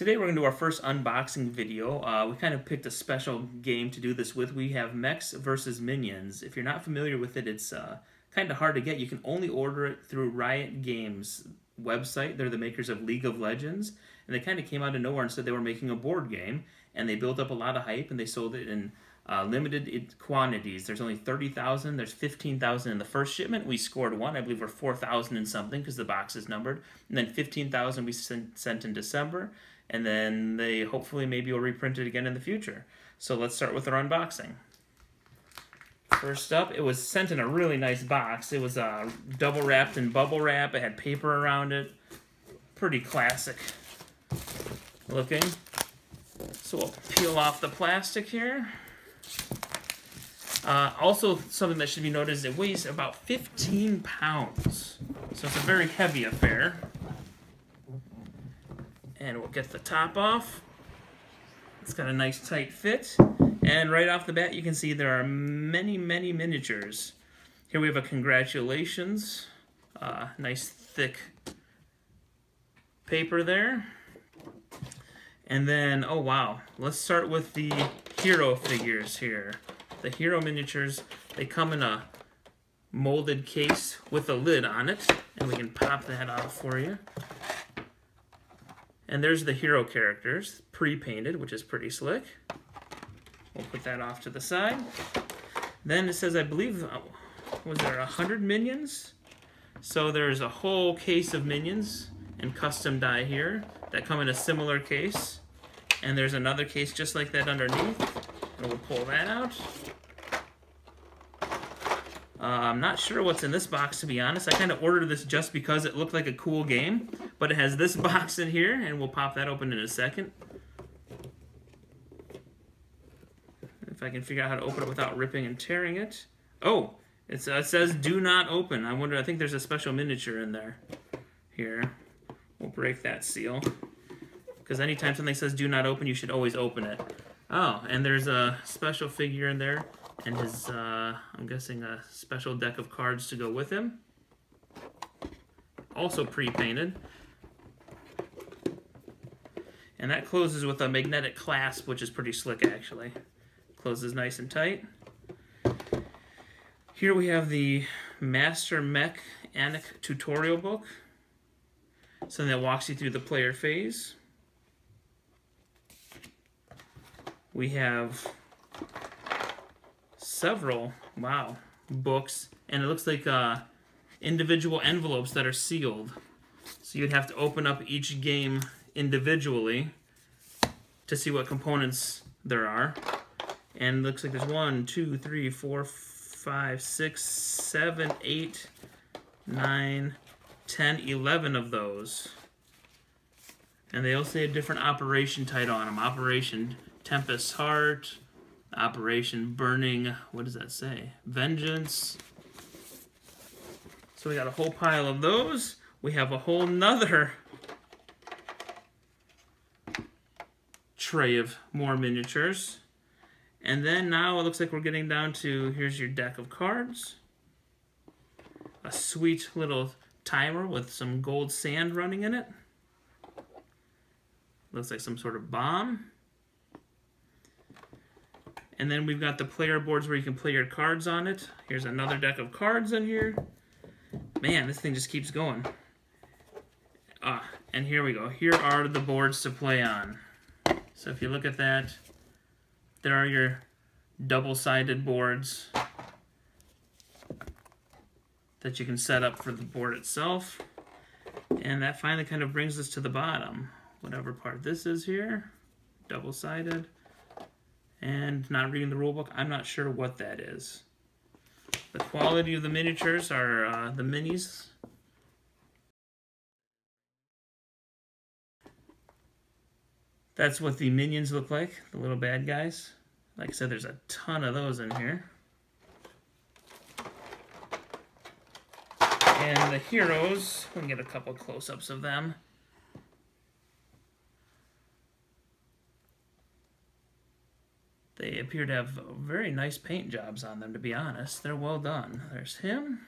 Today we're going to do our first unboxing video. Uh, we kind of picked a special game to do this with. We have Mechs versus Minions. If you're not familiar with it, it's uh, kind of hard to get. You can only order it through Riot Games website. They're the makers of League of Legends. And they kind of came out of nowhere and said they were making a board game. And they built up a lot of hype and they sold it in uh, limited quantities. There's only 30,000. There's 15,000 in the first shipment. We scored one. I believe we're 4,000 and something because the box is numbered. And then 15,000 we sent, sent in December and then they hopefully maybe will reprint it again in the future. So let's start with our unboxing. First up, it was sent in a really nice box. It was uh, double wrapped in bubble wrap. It had paper around it. Pretty classic looking. So we'll peel off the plastic here. Uh, also, something that should be noted is it weighs about 15 pounds. So it's a very heavy affair. And we'll get the top off. It's got a nice tight fit. And right off the bat, you can see there are many, many miniatures. Here we have a congratulations. Uh, nice thick paper there. And then, oh wow, let's start with the hero figures here. The hero miniatures, they come in a molded case with a lid on it. And we can pop that off for you. And there's the hero characters, pre-painted, which is pretty slick. We'll put that off to the side. Then it says, I believe, uh, was there a 100 minions? So there's a whole case of minions and custom die here that come in a similar case. And there's another case just like that underneath. And we'll pull that out. Uh, I'm not sure what's in this box, to be honest. I kind of ordered this just because it looked like a cool game. But it has this box in here, and we'll pop that open in a second. If I can figure out how to open it without ripping and tearing it. Oh, uh, it says do not open. I wonder, I think there's a special miniature in there. Here, we'll break that seal. Because anytime something says do not open, you should always open it. Oh, and there's a special figure in there and his, uh, I'm guessing, a special deck of cards to go with him. Also pre-painted. And that closes with a magnetic clasp, which is pretty slick, actually. Closes nice and tight. Here we have the Master Mech Anik tutorial book. Something that walks you through the player phase. We have several, wow, books. And it looks like uh, individual envelopes that are sealed. So you'd have to open up each game individually to see what components there are. And looks like there's one, two, three, four, five, six, seven, eight, nine, ten, eleven of those. And they all say a different operation title on them. Operation Tempest Heart, Operation Burning, what does that say? Vengeance. So we got a whole pile of those. We have a whole nother tray of more miniatures. And then now it looks like we're getting down to, here's your deck of cards. A sweet little timer with some gold sand running in it. Looks like some sort of bomb. And then we've got the player boards where you can play your cards on it. Here's another deck of cards in here. Man, this thing just keeps going. Ah, and here we go. Here are the boards to play on. So if you look at that, there are your double-sided boards that you can set up for the board itself. And that finally kind of brings us to the bottom. Whatever part this is here, double-sided and not reading the rulebook, I'm not sure what that is. The quality of the miniatures are uh, the minis. That's what the minions look like, the little bad guys. Like I said, there's a ton of those in here. And the heroes, we can get a couple close-ups of them. They appear to have very nice paint jobs on them, to be honest. They're well done. There's him.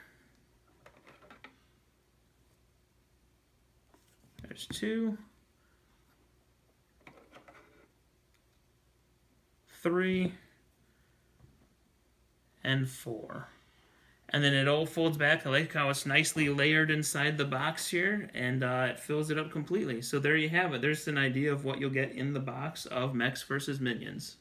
There's two. Three, and four. And then it all folds back. I like how it's nicely layered inside the box here, and uh, it fills it up completely. So there you have it. There's an idea of what you'll get in the box of Mechs versus Minions.